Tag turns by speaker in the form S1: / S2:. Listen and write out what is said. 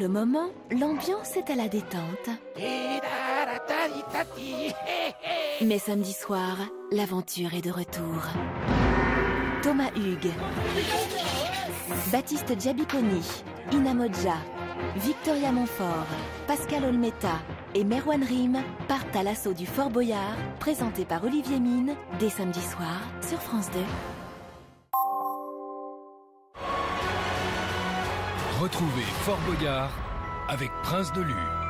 S1: le moment, l'ambiance est à la détente. Mais samedi soir, l'aventure est de retour. Thomas Hugues, Baptiste Diabiconi, Ina Modja, Victoria Montfort, Pascal Olmeta et Merwan Rim partent à l'assaut du Fort Boyard, présenté par Olivier Mine, dès samedi soir sur France 2.
S2: Retrouvez Fort Boyard avec Prince de Lure.